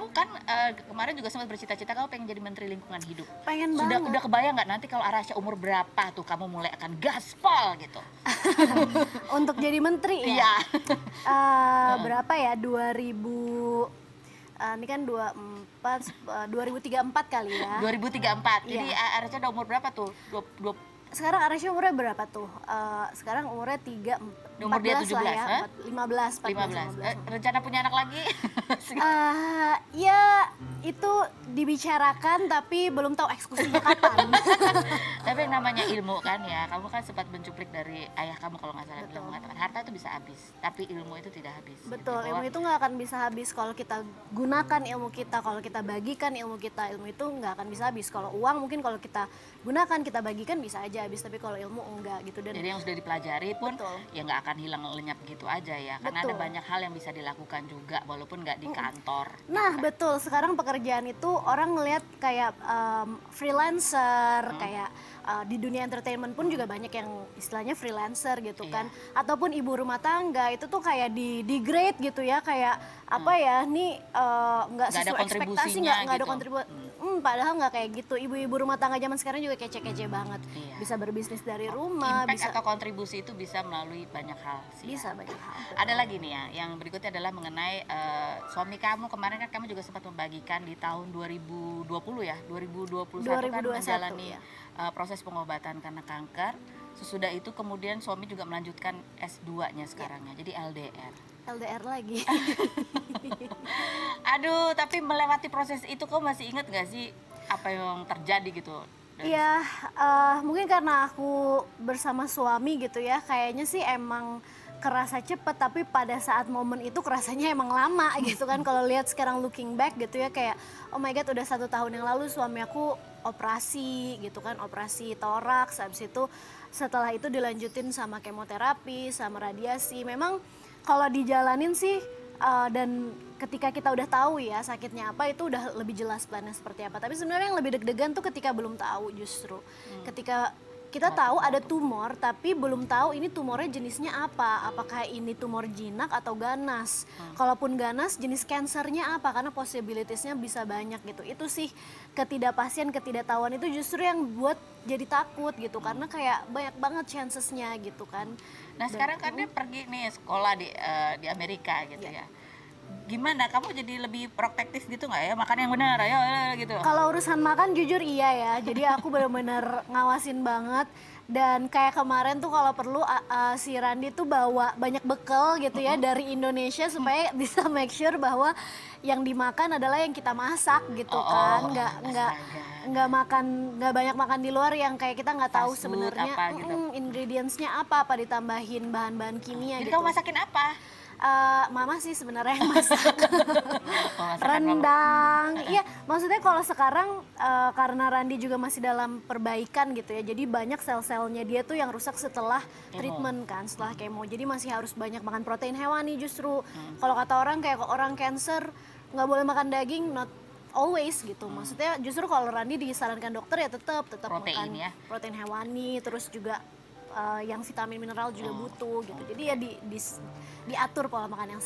kamu kan uh, kemarin juga sempat bercita-cita kamu pengen jadi Menteri Lingkungan Hidup. Pengen Sudah banget. udah kebayang nggak nanti kalau Arasya umur berapa tuh kamu mulai akan gaspol gitu? Untuk jadi menteri ya? Iya. Eh, berapa ya? 2000 eh, ini kan 24 eh, 2034 kali ya. 2034. Jadi uh, Arasya udah umur berapa tuh? Dua, dua, Sekarang Aresya umurnya berapa tuh? Eh, sekarang umurnya 3 Umur dia 14 lah 17, ya. ha? 15 15. 14 Eh, rencana punya anak lagi? Eh, ya itu dibicarakan tapi belum tahu eksekusinya kapan. Ilmu kan ya, kamu kan sempat mencuplik dari ayah kamu kalau nggak salah bilang mengatakan harta itu bisa habis, tapi ilmu itu tidak habis. Gitu. Betul, Bahwa ilmu itu nggak akan bisa habis kalau kita gunakan ilmu kita, kalau kita bagikan ilmu kita, ilmu itu nggak akan bisa habis. Kalau uang mungkin kalau kita gunakan, kita bagikan bisa aja habis, tapi kalau ilmu enggak gitu. Dan Jadi yang sudah dipelajari pun Betul. ya nggak akan hilang lenyap gitu aja ya, karena ada Betul. banyak hal yang bisa dilakukan juga walaupun nggak di kantor. Nah betul sekarang pekerjaan itu orang ngelihat kayak um, freelancer kayak uh, di dunia entertainment pun juga banyak yang istilahnya freelancer gitu Iya. kan ataupun ibu rumah tangga itu tuh kayak di di grade gitu ya kayak apa ya nih uh, nggak ada sesuai ekspektasi nggak nggak ada gitu. kontribusi hmm, padahal nggak kayak gitu ibu-ibu rumah tangga zaman sekarang juga kece-kece banget Iya. bisa berbisnis dari rumah Impact bisa atau kontribusi itu bisa melalui banyak hal sih. ya. bisa banyak hal Ada lagi nih ya, yang berikutnya adalah mengenai eh, suami kamu kemarin kan kamu juga sempat membagikan di tahun 2020 ya, 2021 kan 2021, menjalani ya. eh, proses pengobatan karena kanker. Sesudah itu kemudian suami juga melanjutkan S2-nya sekarang ya, jadi LDR. LDR lagi Aduh, tapi melewati proses itu kamu masih ingat gak sih apa yang terjadi gitu? Iya, eh, mungkin karena aku bersama suami gitu ya, kayaknya sih emang kerasa cepet, tapi pada saat momen itu kerasanya emang lama gitu kan. Kalau lihat sekarang looking back gitu ya, kayak oh my god udah satu tahun yang lalu suami aku operasi gitu kan, operasi toraks, habis itu setelah itu dilanjutin sama kemoterapi, sama radiasi. Memang kalau dijalanin sih uh, dan ketika kita udah tahu ya sakitnya apa itu udah lebih jelas plannya seperti apa. Tapi sebenarnya yang lebih deg-degan tuh ketika belum tahu justru. Ketika kita tahu ada tumor tapi belum tahu ini tumornya jenisnya apa. Apakah ini tumor jinak atau ganas? Kalaupun ganas jenis kansernya apa? Karena possibilitiesnya bisa banyak gitu. Itu sih ketidakpastian, ketidaktahuan itu justru yang buat jadi takut gitu. Karena kayak banyak banget chancesnya gitu kan. Nah sekarang kan dia pergi nih sekolah di eh, di Amerika gitu Iya. ya. Gimana? Kamu jadi lebih protektif gitu nggak ya? Makan yang benar, ayo, ayo gitu. Kalau urusan makan jujur iya ya. Jadi aku bener-bener ngawasin banget. Dan kayak kemarin tuh kalau perlu a, si Randi tuh bawa banyak bekal gitu ya dari Indonesia supaya bisa make sure bahwa yang dimakan adalah yang kita masak gitu Oh, kan. oh, Nggak nggak nggak makan nggak banyak makan di luar yang kayak kita nggak tahu sebenarnya apa gitu. mm, ingredientsnya apa apa ditambahin bahan-bahan kimia Jadi gitu. kamu masakin apa? Eh, mama sih sebenarnya yang masak. Rendang. Iya, maksudnya kalau sekarang eh, karena Randi juga masih dalam perbaikan gitu ya. Jadi banyak sel-selnya dia tuh yang rusak setelah Kemo. treatment kan, setelah kemo. Jadi masih harus banyak makan protein hewani justru. Hmm. Kalau kata orang kayak orang cancer nggak boleh makan daging, not always gitu. Maksudnya justru kalau Randi disarankan dokter ya tetap tetap Protein makan ya. protein hewani, terus juga eh, yang vitamin mineral juga Oh. butuh gitu. Jadi ya di, di- diatur pola makan yang